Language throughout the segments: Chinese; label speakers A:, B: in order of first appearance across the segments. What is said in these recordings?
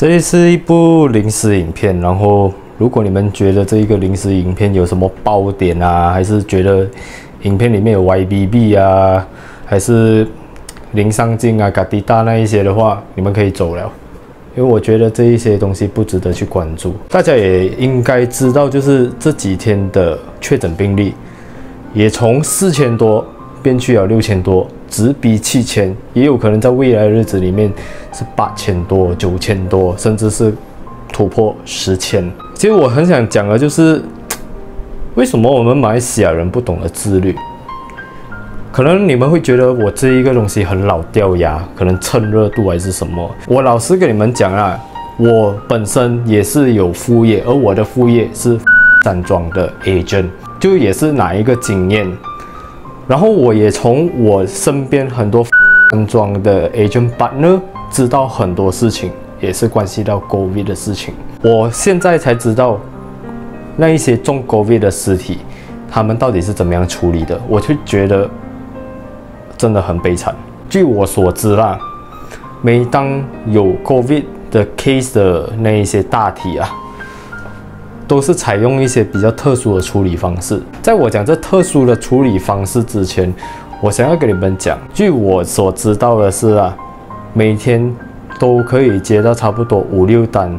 A: 这是一部临时影片，然后如果你们觉得这一个临时影片有什么爆点啊，还是觉得影片里面有 YBB 啊，还是零上镜啊、嘎迪大那一些的话，你们可以走了，因为我觉得这一些东西不值得去关注。大家也应该知道，就是这几天的确诊病例也从四千多变去了六千多。直逼七千，也有可能在未来的日子里面是八千多、九千多，甚至是突破十千。其实我很想讲的就是，为什么我们马来西亚人不懂得自律？可能你们会觉得我这一个东西很老掉牙，可能蹭热度还是什么。我老实跟你们讲啊，我本身也是有副业，而我的副业是 站桩的 agent，就也是哪一个经验。然后我也从我身边很多 安装的 agent partner 知道很多事情，也是关系到 COVID 的事情。我现在才知道，那一些中 COVID 的尸体，他们到底是怎么样处理的？我就觉得真的很悲惨。据我所知啦，每当有 COVID 的 case 的那一些大体啊。都是采用一些比较特殊的处理方式。在我讲这特殊的处理方式之前，我想要跟你们讲，据我所知道的是啊，每天都可以接到差不多五六单，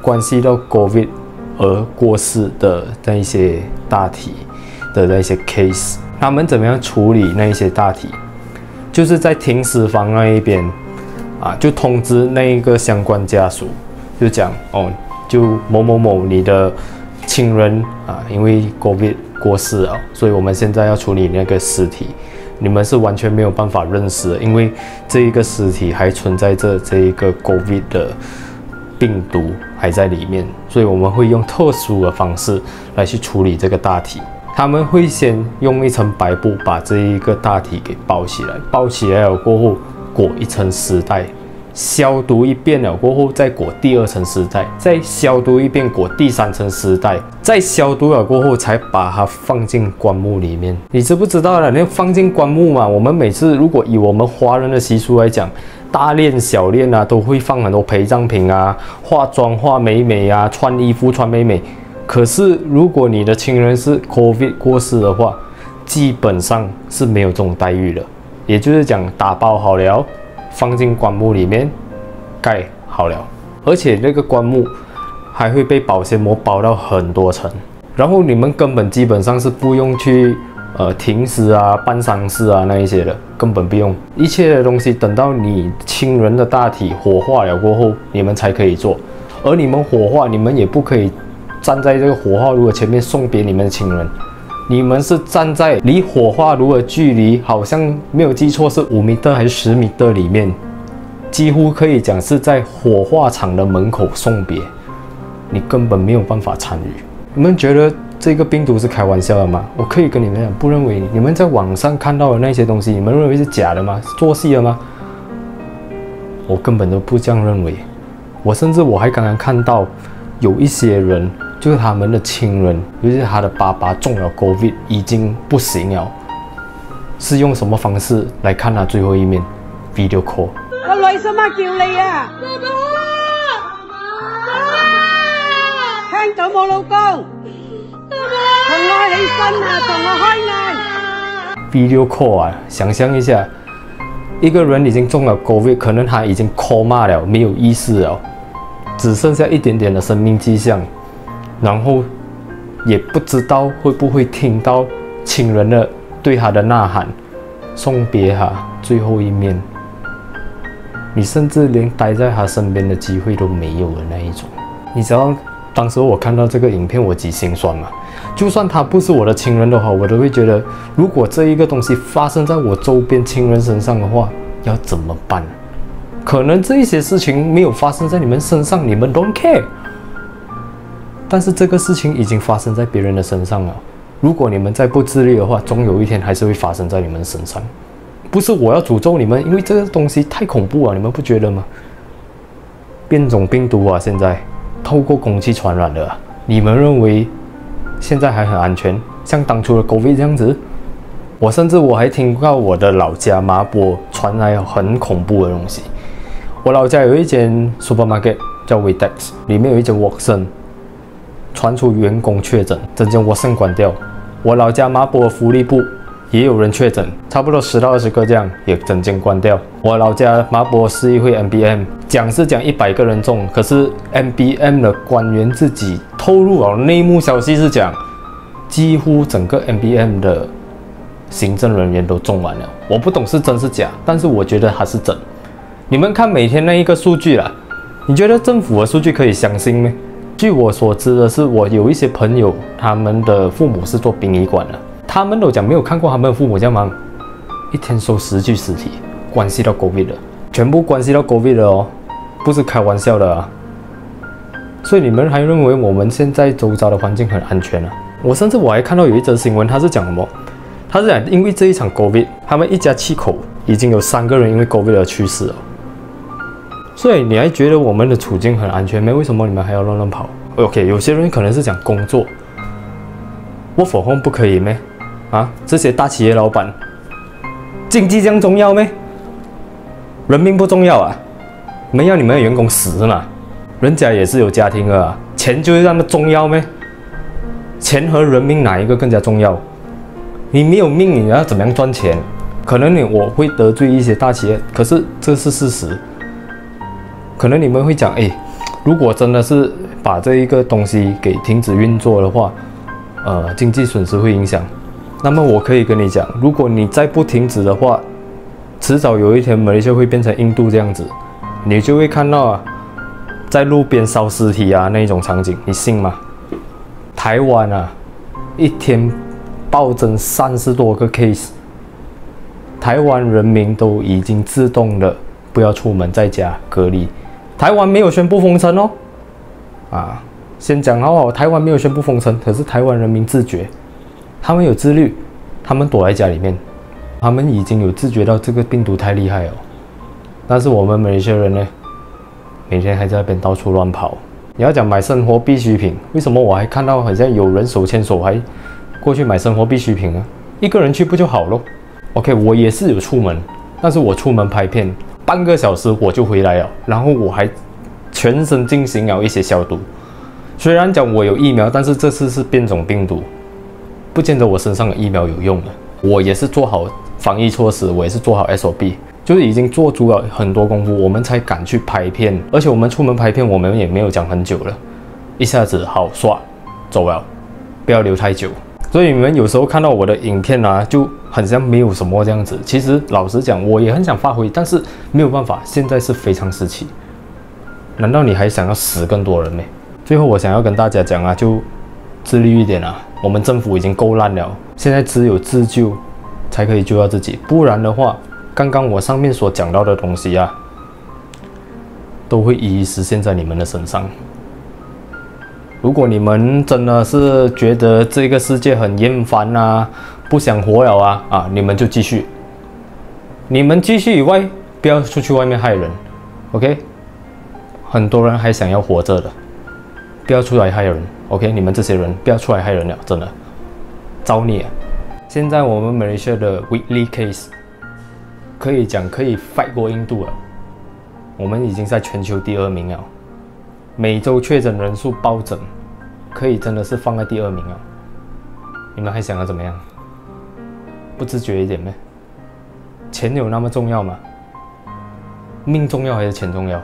A: 关系到 COVID 而过世的那一些大体的那些 case，他们怎么样处理那一些大体？就是在停尸房那一边啊，就通知那一个相关家属，就讲哦。就某某某你的亲人啊，因为 COVID 过世了，所以我们现在要处理那个尸体，你们是完全没有办法认识，因为这一个尸体还存在着这一个 COVID 的病毒还在里面，所以我们会用特殊的方式来去处理这个大体。他们会先用一层白布把这一个大体给包起来，包起来了过后裹一层丝带。消毒一遍了过后，再裹第二层丝带，再消毒一遍，裹第三层丝带，再消毒了过后，才把它放进棺木里面。你知不知道了？那放进棺木嘛，我们每次如果以我们华人的习俗来讲，大殓小殓啊，都会放很多陪葬品啊，化妆化美美啊，穿衣服穿美美。可是如果你的亲人是 COVID 过世的话，基本上是没有这种待遇的。也就是讲，打包好了。放进棺木里面，盖好了，而且那个棺木还会被保鲜膜包到很多层，然后你们根本基本上是不用去呃停尸啊、办丧事啊那一些的，根本不用，一切的东西等到你亲人的大体火化了过后，你们才可以做，而你们火化，你们也不可以站在这个火化炉的前面送别你们的亲人。你们是站在离火化炉的距离，好像没有记错是五米的还是十米的里面，几乎可以讲是在火化场的门口送别，你根本没有办法参与。你们觉得这个病毒是开玩笑的吗？我可以跟你们讲，不认为。你们在网上看到的那些东西，你们认为是假的吗？是做戏的吗？我根本都不这样认为。我甚至我还刚刚看到有一些人。就是他们的亲人，尤其是他的爸爸中了 COVID，已经不行了，是用什么方式来看他最后一面？Video call。
B: 我女心妈叫你啊！听到冇老公？同我起身啊！同我开眼。
A: Video call 啊！想象一下，一个人已经中了 COVID，可能他已经 coma 了，没有意识了，只剩下一点点的生命迹象。然后也不知道会不会听到亲人的对他的呐喊，送别他最后一面。你甚至连待在他身边的机会都没有的那一种。你知道当时我看到这个影片我几心酸吗？就算他不是我的亲人的话，我都会觉得，如果这一个东西发生在我周边亲人身上的话，要怎么办？可能这一些事情没有发生在你们身上，你们 don't care。但是这个事情已经发生在别人的身上了。如果你们再不自律的话，总有一天还是会发生在你们身上。不是我要诅咒你们，因为这个东西太恐怖啊！你们不觉得吗？变种病毒啊，现在透过空气传染的，你们认为现在还很安全？像当初的 COVID 这样子？我甚至我还听到我的老家麻坡传来很恐怖的东西。我老家有一间 supermarket。叫 Videx，里面有一间 Watson，传出员工确诊，整间 Watson 关掉。我老家麻坡福利部也有人确诊，差不多十到二十个这样，也整间关掉。我老家麻坡市议会 MBM 讲是讲一百个人中，可是 MBM 的官员自己透露了内幕消息是讲，几乎整个 MBM 的行政人员都中完了。我不懂是真是假，但是我觉得还是真。你们看每天那一个数据啦，你觉得政府的数据可以相信吗？据我所知的是，我有一些朋友，他们的父母是做殡仪馆的，他们都讲没有看过他们的父母这样忙，一天收十具尸体，关系到 COVID 的，全部关系到 COVID 的哦，不是开玩笑的啊。所以你们还认为我们现在周遭的环境很安全啊？我甚至我还看到有一则新闻，他是讲什么？他是讲因为这一场 COVID，他们一家七口已经有三个人因为 COVID 而去世了。所以你还觉得我们的处境很安全没？为什么你们还要乱乱跑？OK，有些人可能是讲工作，我否控不可以咩？啊，这些大企业老板，经济这样重要咩？人命不重要啊？没要你们的员工死嘛？人家也是有家庭的啊，钱就是那么重要咩？钱和人命哪一个更加重要？你没有命，你要怎么样赚钱？可能你我会得罪一些大企业，可是这是事实。可能你们会讲，哎，如果真的是把这一个东西给停止运作的话，呃，经济损失会影响。那么我可以跟你讲，如果你再不停止的话，迟早有一天马来西亚会变成印度这样子，你就会看到啊，在路边烧尸体啊那一种场景，你信吗？台湾啊，一天暴增三十多个 case，台湾人民都已经自动的不要出门，在家隔离。台湾没有宣布封城哦，啊，先讲好好，台湾没有宣布封城，可是台湾人民自觉，他们有自律，他们躲在家里面，他们已经有自觉到这个病毒太厉害了，但是我们每些人呢，每天还在那边到处乱跑。你要讲买生活必需品，为什么我还看到好像有人手牵手还过去买生活必需品呢？一个人去不就好咯 OK，我也是有出门，但是我出门拍片。半个小时我就回来了，然后我还全身进行了一些消毒。虽然讲我有疫苗，但是这次是变种病毒，不见得我身上的疫苗有用的。我也是做好防疫措施，我也是做好 SOP，就是已经做足了很多功夫，我们才敢去拍片。而且我们出门拍片，我们也没有讲很久了，一下子好刷走了，不要留太久。所以你们有时候看到我的影片啊，就很像没有什么这样子。其实老实讲，我也很想发挥，但是没有办法，现在是非常时期。难道你还想要死更多人没？最后我想要跟大家讲啊，就自律一点啊。我们政府已经够烂了，现在只有自救才可以救到自己，不然的话，刚刚我上面所讲到的东西啊，都会一一实现在你们的身上。如果你们真的是觉得这个世界很厌烦啊，不想活了啊啊，你们就继续，你们继续以外，不要出去外面害人，OK？很多人还想要活着的，不要出来害人，OK？你们这些人不要出来害人了，真的，造孽！现在我们马来西亚的 weekly case 可以讲可以 fight 过印度了，我们已经在全球第二名了，每周确诊人数暴增。可以真的是放在第二名啊！你们还想要怎么样？不自觉一点咩？钱有那么重要吗？命重要还是钱重要？